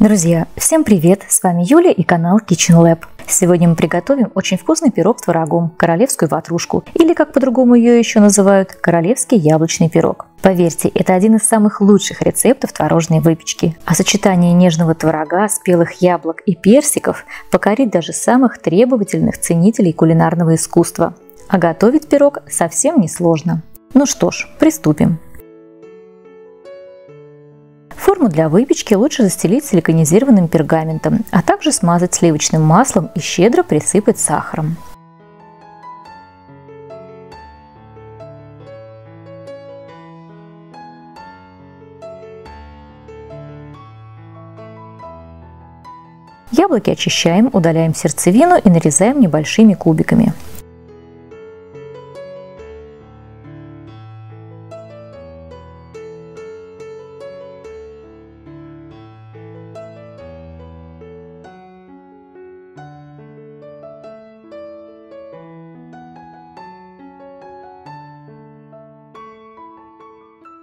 Друзья, всем привет! С вами Юля и канал Kitchen Lab. Сегодня мы приготовим очень вкусный пирог с творогом, королевскую ватрушку, или как по-другому ее еще называют, королевский яблочный пирог. Поверьте, это один из самых лучших рецептов творожной выпечки. А сочетание нежного творога, спелых яблок и персиков покорит даже самых требовательных ценителей кулинарного искусства. А готовить пирог совсем несложно. Ну что ж, приступим. Форму для выпечки лучше застелить силиконизированным пергаментом, а также смазать сливочным маслом и щедро присыпать сахаром. Яблоки очищаем, удаляем сердцевину и нарезаем небольшими кубиками.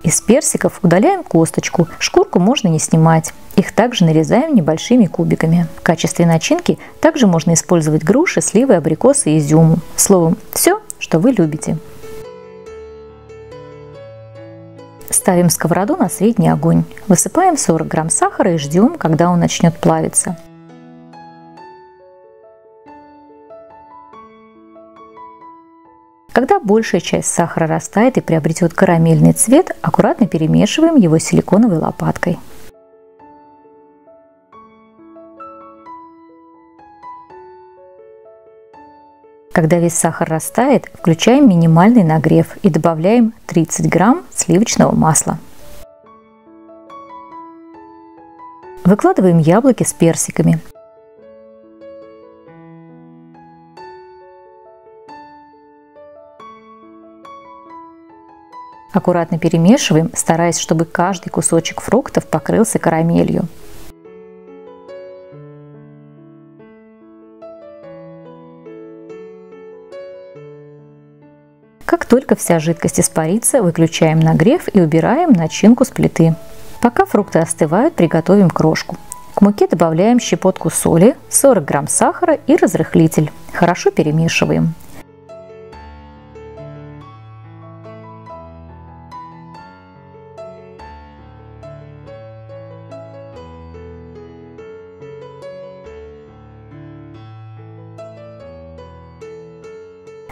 Из персиков удаляем косточку, шкурку можно не снимать. Их также нарезаем небольшими кубиками. В качестве начинки также можно использовать груши, сливы, абрикосы и изюму. Словом, все, что вы любите. Ставим сковороду на средний огонь. Высыпаем 40 грамм сахара и ждем, когда он начнет плавиться. Когда большая часть сахара растает и приобретет карамельный цвет, аккуратно перемешиваем его силиконовой лопаткой. Когда весь сахар растает, включаем минимальный нагрев и добавляем 30 грамм сливочного масла. Выкладываем яблоки с персиками. Аккуратно перемешиваем, стараясь, чтобы каждый кусочек фруктов покрылся карамелью. Как только вся жидкость испарится, выключаем нагрев и убираем начинку с плиты. Пока фрукты остывают, приготовим крошку. К муке добавляем щепотку соли, 40 грамм сахара и разрыхлитель. Хорошо перемешиваем.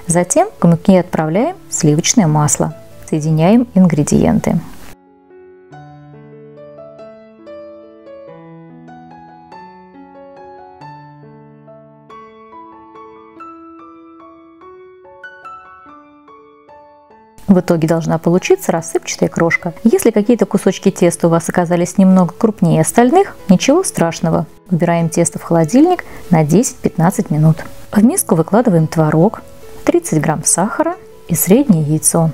Затем к муке отправляем сливочное масло. Соединяем ингредиенты. В итоге должна получиться рассыпчатая крошка. Если какие-то кусочки теста у вас оказались немного крупнее остальных, ничего страшного. Убираем тесто в холодильник на 10-15 минут. В миску выкладываем творог, 30 грамм сахара и среднее яйцо.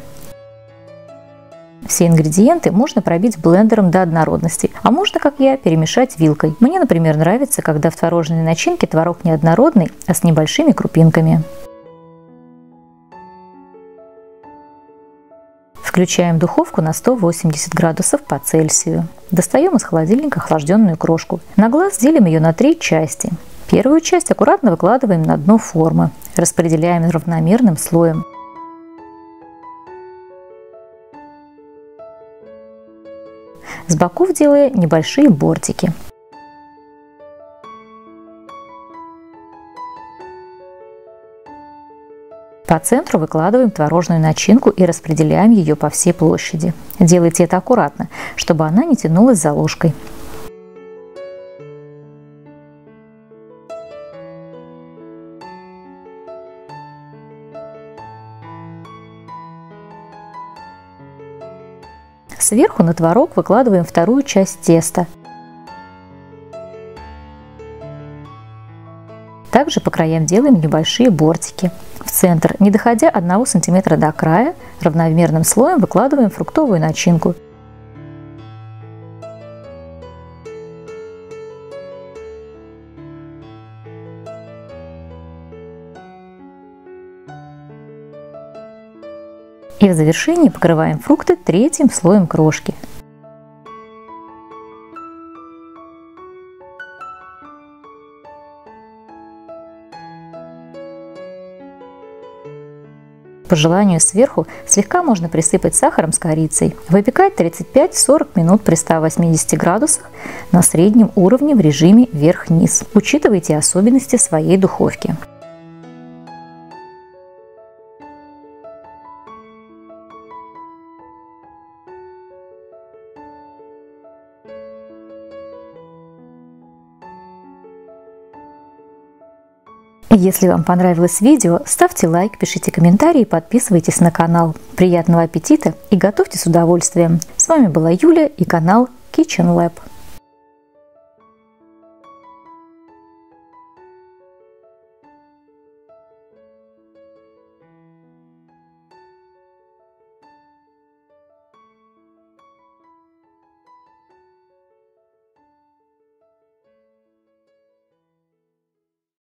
Все ингредиенты можно пробить блендером до однородности, а можно, как я, перемешать вилкой. Мне, например, нравится, когда в творожной начинке творог не однородный, а с небольшими крупинками. Включаем духовку на 180 градусов по Цельсию. Достаем из холодильника охлажденную крошку. На глаз делим ее на три части. Первую часть аккуратно выкладываем на дно формы, распределяем равномерным слоем. С боков делая небольшие бортики. По центру выкладываем творожную начинку и распределяем ее по всей площади. Делайте это аккуратно, чтобы она не тянулась за ложкой. Сверху на творог выкладываем вторую часть теста. Также по краям делаем небольшие бортики. В центр, не доходя 1 см до края, равномерным слоем выкладываем фруктовую начинку – И в завершении покрываем фрукты третьим слоем крошки. По желанию сверху слегка можно присыпать сахаром с корицей. Выпекать 35-40 минут при 180 градусах на среднем уровне в режиме вверх-вниз. Учитывайте особенности своей духовки. Если вам понравилось видео, ставьте лайк, пишите комментарии, подписывайтесь на канал. Приятного аппетита и готовьте с удовольствием. С вами была Юля и канал Kitchen Lab.